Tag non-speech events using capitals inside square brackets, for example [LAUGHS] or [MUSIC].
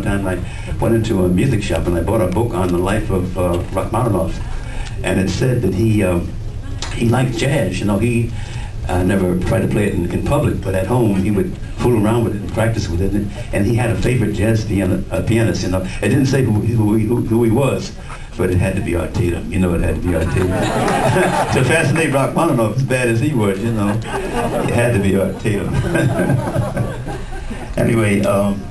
One time I went into a music shop and I bought a book on the life of uh, Rachmaninoff, and it said that he uh, he liked jazz. You know, he uh, never tried to play it in, in, public, but at home he would fool around with it and practice with it. And, and he had a favorite jazz piano, uh, pianist. You know, it didn't say who, who, who, who he was, but it had to be Art Tatum. You know it had to be Art Tatum. [LAUGHS] to fascinate Rachmaninoff as bad as he was, you know, it had to be Art Tatum. [LAUGHS] anyway, um,